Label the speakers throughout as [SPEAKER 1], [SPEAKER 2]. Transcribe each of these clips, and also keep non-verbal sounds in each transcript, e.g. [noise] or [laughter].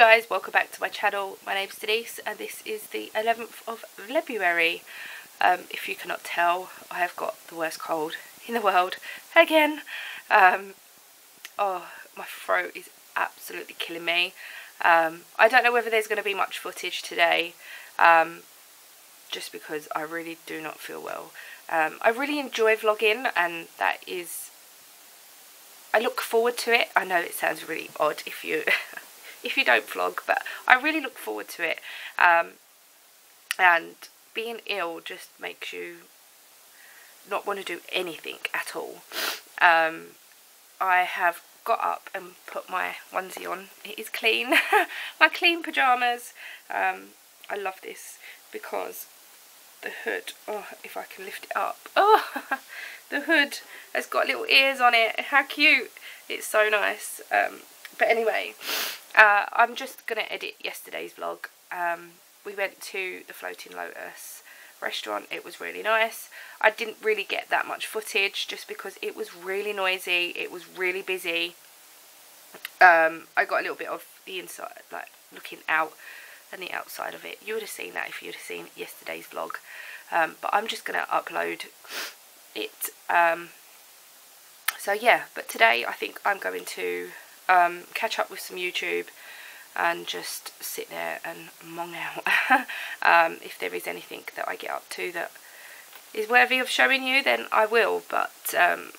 [SPEAKER 1] guys, welcome back to my channel. My name's Denise and this is the 11th of February. Um, if you cannot tell, I have got the worst cold in the world again. Um, oh, my throat is absolutely killing me. Um, I don't know whether there's going to be much footage today, um, just because I really do not feel well. Um, I really enjoy vlogging and that is, I look forward to it. I know it sounds really odd if you [laughs] if you don't vlog, but I really look forward to it. Um, and being ill just makes you not want to do anything at all. Um, I have got up and put my onesie on. It is clean. [laughs] my clean pyjamas. Um, I love this because the hood, oh, if I can lift it up. [laughs] Oh, the hood has got little ears on it. How cute. It's so nice. Um, but anyway, uh, I'm just going to edit yesterday's vlog. Um, we went to the Floating Lotus restaurant. It was really nice. I didn't really get that much footage just because it was really noisy. It was really busy. Um, I got a little bit of the inside, like looking out and the outside of it. You would have seen that if you'd have seen yesterday's vlog. Um, but I'm just going to upload it. Um, so yeah, but today I think I'm going to um, catch up with some YouTube and just sit there and mong out [laughs] um, if there is anything that I get up to that is worthy of showing you then I will. But um,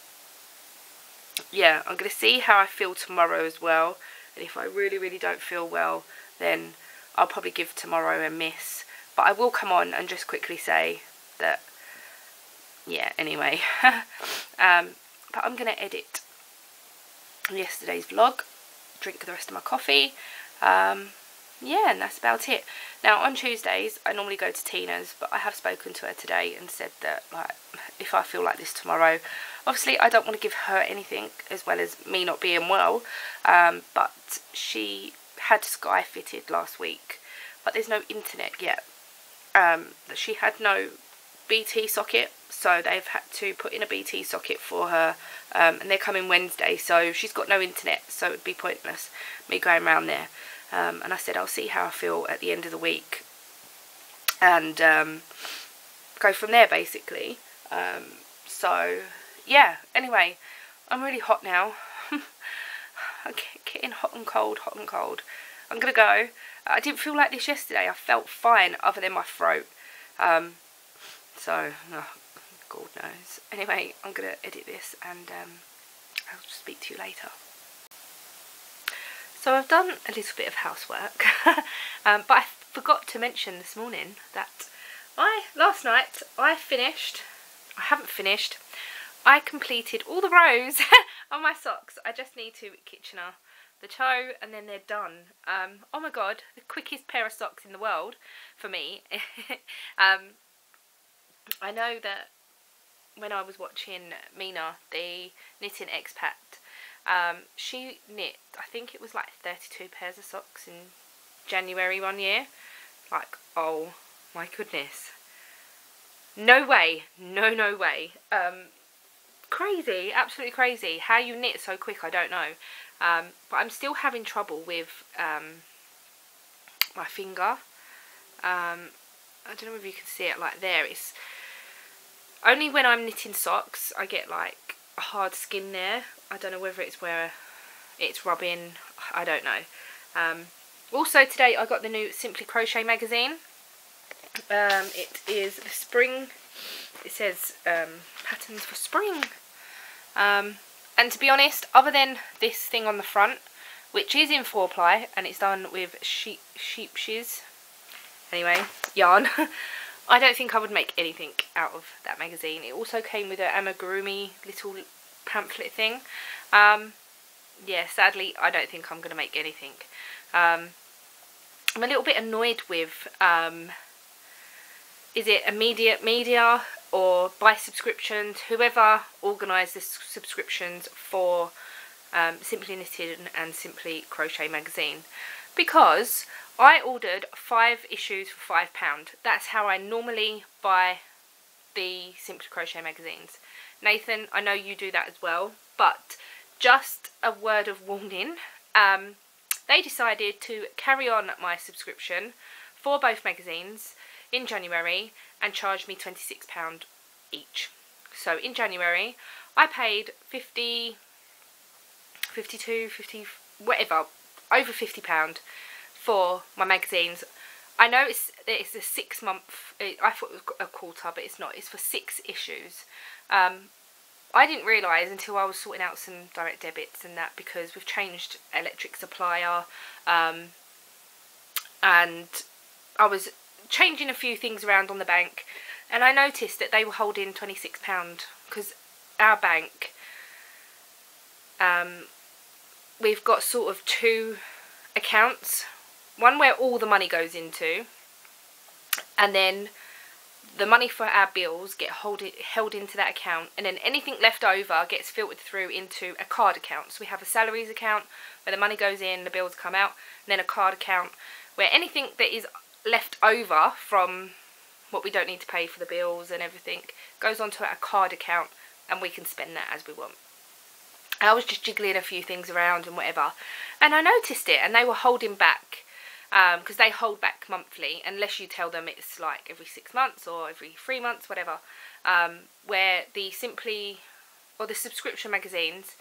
[SPEAKER 1] yeah I'm going to see how I feel tomorrow as well. And if I really really don't feel well then I'll probably give tomorrow a miss. But I will come on and just quickly say that yeah anyway. [laughs] Um, but I'm going to edit yesterday's vlog, drink the rest of my coffee. Um, yeah, and that's about it. Now, on Tuesdays, I normally go to Tina's, but I have spoken to her today and said that, like, if I feel like this tomorrow, obviously I don't want to give her anything as well as me not being well, um, but she had Sky fitted last week, but there's no internet yet. Um, she had no BT socket, so they've had to put in a BT socket for her, um, and they're coming Wednesday, so she's got no internet, so it would be pointless me going around there. Um, and I said I'll see how I feel at the end of the week, and um, go from there basically. Um, so yeah, anyway, I'm really hot now. [laughs] I'm getting hot and cold, hot and cold. I'm gonna go. I didn't feel like this yesterday. I felt fine other than my throat. Um, so, oh, God knows. Anyway, I'm going to edit this and um, I'll speak to you later. So I've done a little bit of housework, [laughs] um, but I forgot to mention this morning that I, last night, I finished, I haven't finished, I completed all the rows [laughs] on my socks. I just need to Kitchener the toe and then they're done. Um, oh my god, the quickest pair of socks in the world for me. [laughs] um, I know that when I was watching Mina, the knitting expat, um, she knit, I think it was like 32 pairs of socks in January one year. Like, oh my goodness. No way. No, no way. Um, crazy. Absolutely crazy. How you knit so quick, I don't know. Um, but I'm still having trouble with um, my finger. Um, I don't know if you can see it like there. It's only when I'm knitting socks I get like a hard skin there. I don't know whether it's where it's rubbing. I don't know. Um, also today I got the new Simply Crochet magazine. Um, it is the spring. It says um, patterns for spring. Um, and to be honest, other than this thing on the front, which is in four ply and it's done with sheep sheep shiz. Anyway, yarn. [laughs] I don't think I would make anything out of that magazine. It also came with an amigurumi little pamphlet thing. Um, yeah, sadly, I don't think I'm going to make anything. Um, I'm a little bit annoyed with, um, is it immediate media or buy subscriptions, whoever organised the subscriptions for um, Simply Knitting and Simply Crochet magazine. Because I ordered five issues for five pound. That's how I normally buy the Simply Crochet magazines. Nathan, I know you do that as well, but just a word of warning. Um, they decided to carry on my subscription for both magazines in January and charge me £26 each. So in January, I paid 50, 52, 50, whatever, over £50 for my magazines. I know it's it's a six month, I thought it was a quarter, but it's not. It's for six issues. Um, I didn't realise until I was sorting out some direct debits and that because we've changed electric supplier um, and I was changing a few things around on the bank and I noticed that they were holding £26 because our bank um, we've got sort of two accounts one where all the money goes into and then the money for our bills get hold held into that account and then anything left over gets filtered through into a card account. So we have a salaries account where the money goes in, the bills come out, and then a card account where anything that is left over from what we don't need to pay for the bills and everything goes onto a card account and we can spend that as we want. I was just jiggling a few things around and whatever and I noticed it and they were holding back because um, they hold back monthly unless you tell them it's like every six months or every three months, whatever. Um, where the Simply or the subscription magazines,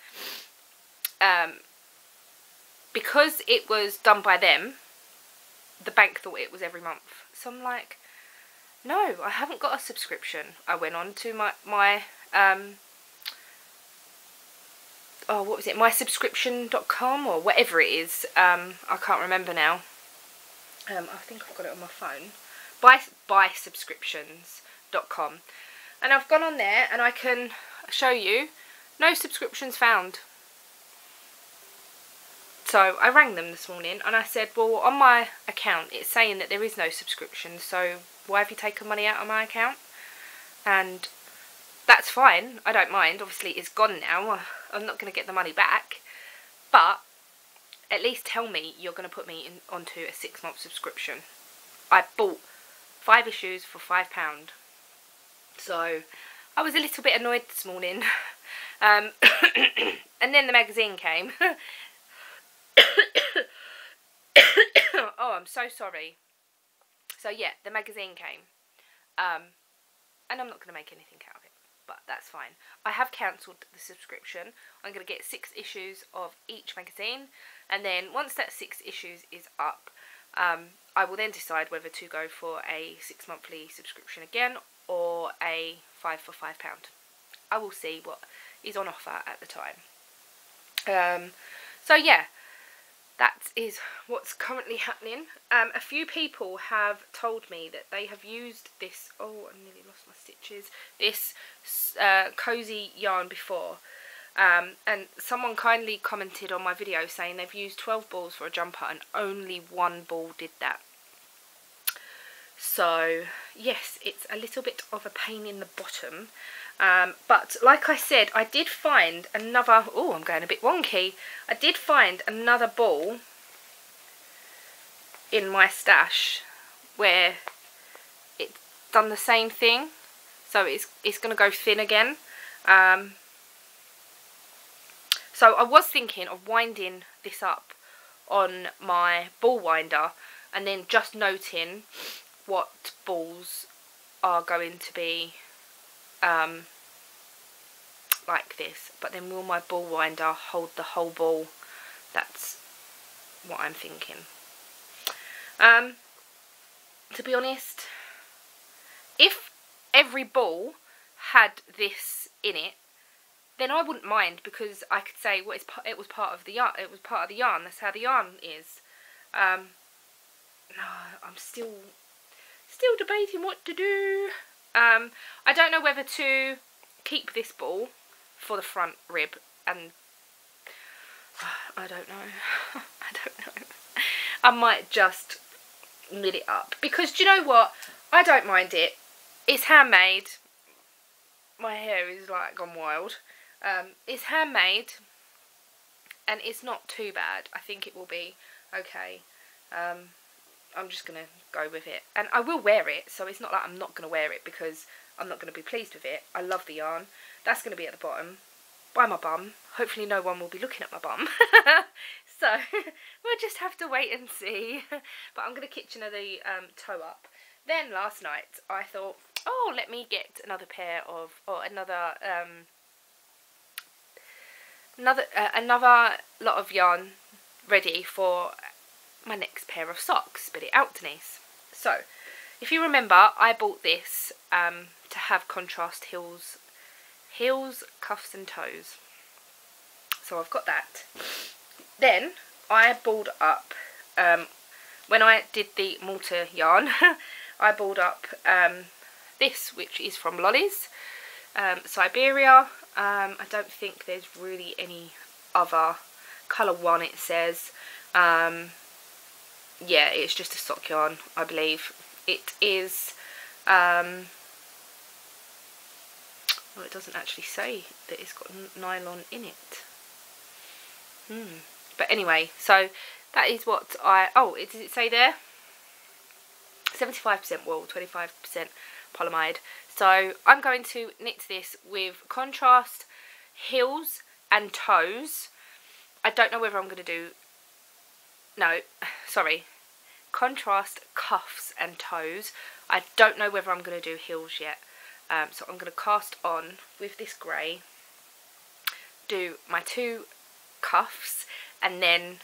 [SPEAKER 1] um, because it was done by them, the bank thought it was every month. So I'm like, no, I haven't got a subscription. I went on to my my um, oh what was it mysubscription.com or whatever it is um, I can't remember now um, I think I've got it on my phone. Buy, buysubscriptions.com. And I've gone on there and I can show you no subscriptions found. So I rang them this morning and I said, well, on my account it's saying that there is no subscription, so why have you taken money out of my account? And that's fine, I don't mind. Obviously it's gone now, I'm not going to get the money back. But at least tell me you're going to put me in, onto a six month subscription. I bought five issues for five pound. So I was a little bit annoyed this morning. [laughs] Um, [coughs] and then the magazine came. [coughs] oh, I'm so sorry. So yeah, the magazine came. Um, and I'm not going to make anything out of it. But that's fine. I have cancelled the subscription. I'm going to get six issues of each magazine and then once that six issues is up um, I will then decide whether to go for a six monthly subscription again or a five for five pound. I will see what is on offer at the time. Um, so yeah that is what's currently happening. Um, a few people have told me that they have used this oh I nearly lost my stitches this uh, cozy yarn before um, and someone kindly commented on my video saying they've used 12 balls for a jumper and only one ball did that. So, yes, it's a little bit of a pain in the bottom. Um, but, like I said, I did find another... Oh, I'm going a bit wonky. I did find another ball in my stash where it's done the same thing. So, it's, it's going to go thin again. Um, so I was thinking of winding this up on my ball winder and then just noting what balls are going to be um, like this. But then will my ball winder hold the whole ball? That's what I'm thinking. Um, to be honest, if every ball had this in it, then I wouldn't mind because I could say well, it was part of the yarn. It was part of the yarn. That's how the yarn is. Um, no, I'm still still debating what to do. Um, I don't know whether to keep this ball for the front rib and [sighs] I don't know. [laughs] I don't know. I might just knit it up because do you know what? I don't mind it. It's handmade. My hair is like gone wild. Um, it's handmade and it's not too bad. I think it will be okay. Um, I'm just going to go with it. And I will wear it, so it's not like I'm not going to wear it because I'm not going to be pleased with it. I love the yarn. That's going to be at the bottom by my bum. Hopefully no one will be looking at my bum. [laughs] so [laughs] we'll just have to wait and see. [laughs] but I'm going to Kitchener the um, toe up. Then last night I thought, oh, let me get another pair of, or another, um, another, uh, another lot of yarn ready for my next pair of socks. Spit it out, Denise. So, if you remember, I bought this um, to have contrast heels, heels, cuffs and toes. So I've got that. Then I balled up, um, when I did the Malta yarn, [laughs] I balled up um, this, which is from Lollies, um, Siberia. Um, I don't think there's really any other colour one it says. Um, yeah, it's just a sock yarn, I believe. It is, um, well it doesn't actually say that it's got nylon in it. Hmm. But anyway, so that is what I, oh, does it say there? 75% wool, 25% polyamide. So I'm going to knit this with contrast heels and toes. I don't know whether I'm going to do, no, [laughs] sorry, contrast cuffs and toes. I don't know whether I'm going to do heels yet. Um, so I'm going to cast on with this grey, do my two cuffs and then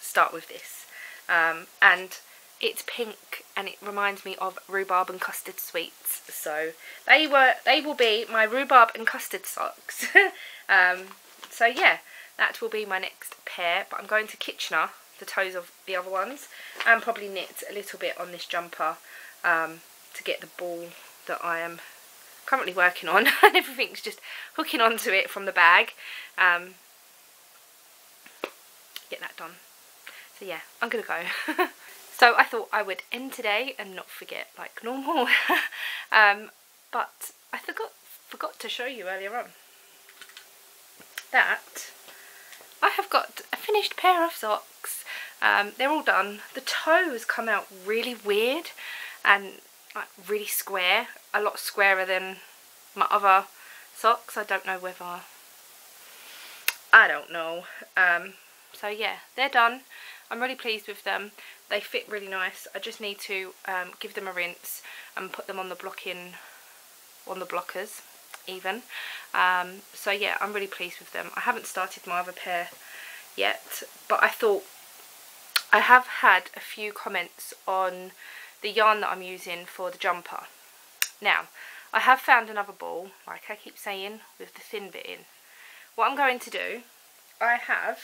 [SPEAKER 1] start with this. Um, and it's pink and it reminds me of rhubarb and custard sweets. So they were they will be my rhubarb and custard socks. [laughs] um, so yeah, that will be my next pair. But I'm going to Kitchener the toes of the other ones and probably knit a little bit on this jumper um, to get the ball that I am currently working on [laughs] and everything's just hooking onto it from the bag um, get that done so yeah I'm gonna go [laughs] so I thought I would end today and not forget like normal [laughs] um, but I forgot forgot to show you earlier on that I have got a finished pair of socks um, they're all done. The toes come out really weird and like really square, a lot squarer than my other socks. I don't know whether, I don't know. Um, so yeah, they're done. I'm really pleased with them. They fit really nice. I just need to um, give them a rinse and put them on the blocking, on the blockers even. Um, so yeah, I'm really pleased with them. I haven't started my other pair yet, but I thought I have had a few comments on the yarn that I'm using for the jumper. Now, I have found another ball, like I keep saying, with the thin bit in. What I'm going to do, I have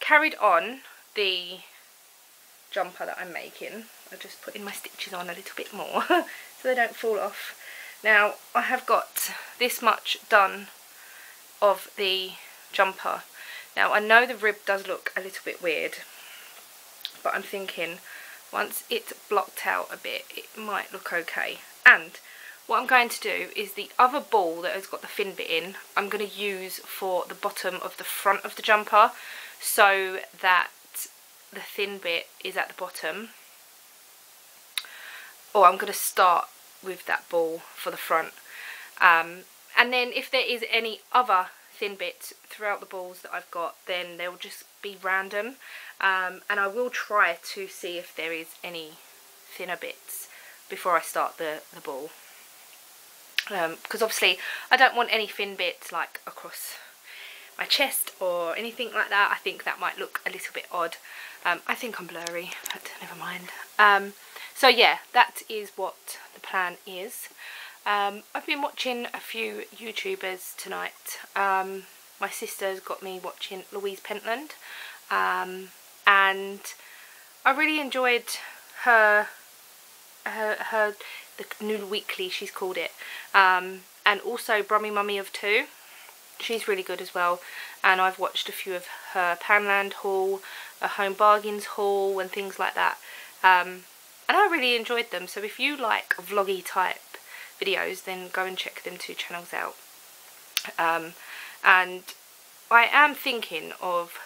[SPEAKER 1] carried on the jumper that I'm making. I'm just putting my stitches on a little bit more [laughs] so they don't fall off. Now, I have got this much done of the jumper. Now, I know the rib does look a little bit weird but I'm thinking once it's blocked out a bit it might look okay and what I'm going to do is the other ball that has got the fin bit in I'm going to use for the bottom of the front of the jumper so that the thin bit is at the bottom. Or I'm going to start with that ball for the front. Um, and then if there is any other thin bits throughout the balls that I've got then they'll just be random. Um, and I will try to see if there is any thinner bits before I start the, the ball. Because um, obviously I don't want any thin bits like across my chest or anything like that. I think that might look a little bit odd um, I think I'm blurry but never mind. Um, so yeah that is what the plan is. Um, I've been watching a few YouTubers tonight. Um, my sister's got me watching Louise Pentland. Um, and I really enjoyed her, her, her the new weekly she's called it. Um, and also Brummy Mummy of Two. She's really good as well. And I've watched a few of her Poundland haul, a Home Bargains haul and things like that. Um, and I really enjoyed them. So if you like vloggy type videos then go and check them two channels out. Um, and I am thinking of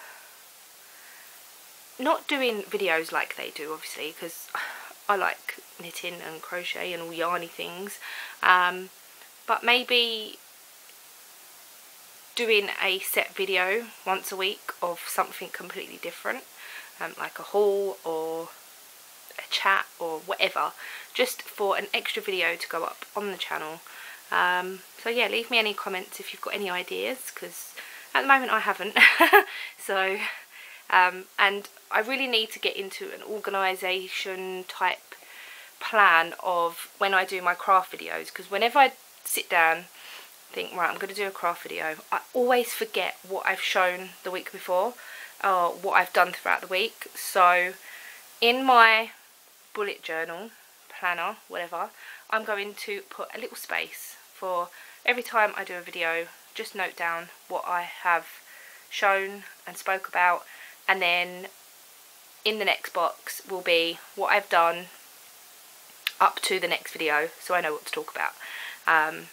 [SPEAKER 1] not doing videos like they do obviously because [sighs] I like knitting and crochet and all yarny things. Um, but maybe doing a set video once a week of something completely different um, like a haul or a chat or whatever just for an extra video to go up on the channel. Um, so yeah leave me any comments if you've got any ideas because at the moment I haven't. [laughs] So um, and I really need to get into an organisation type plan of when I do my craft videos because whenever I sit down think right I'm going to do a craft video. I always forget what I've shown the week before or what I've done throughout the week. So in my bullet journal planner whatever I'm going to put a little space for every time I do a video just note down what I have shown and spoke about. And then in the next box will be what I've done up to the next video so I know what to talk about. Um,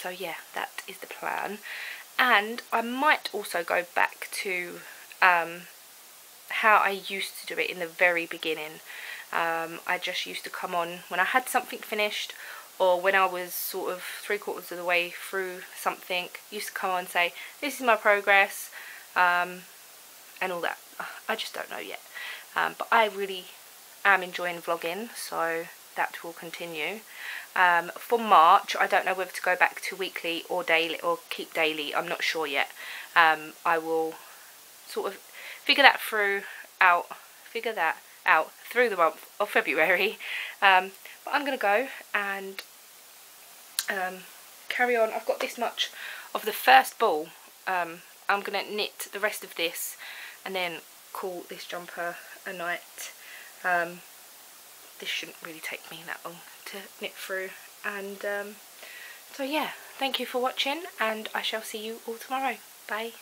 [SPEAKER 1] so yeah that is the plan. And I might also go back to um, how I used to do it in the very beginning. Um, I just used to come on when I had something finished or when I was sort of three quarters of the way through something used to come on and say this is my progress um, and all that. I just don't know yet. Um, but I really am enjoying vlogging so that will continue um, for March I don't know whether to go back to weekly or daily or keep daily I'm not sure yet. Um, I will sort of figure that through out figure that out through the month of February. Um, but I'm going to go and um, carry on. I've got this much of the first ball. Um, I'm going to knit the rest of this and then call this jumper a night. Um, this shouldn't really take me that long to knit through. And um, so yeah thank you for watching and I shall see you all tomorrow. Bye